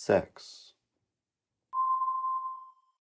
sex.